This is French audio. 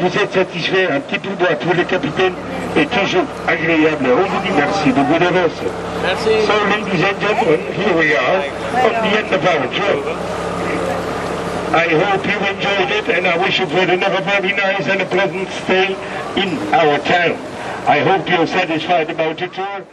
Vous êtes satisfait, un petit pourboire pour le capitaine est toujours agréable. On vous dit merci de vous d'avance. Merci. So, ladies and gentlemen, here we are at the end of our trip. I hope you enjoyed it and I wish you for another very nice and a pleasant stay in our town. I hope you're satisfied about your tour.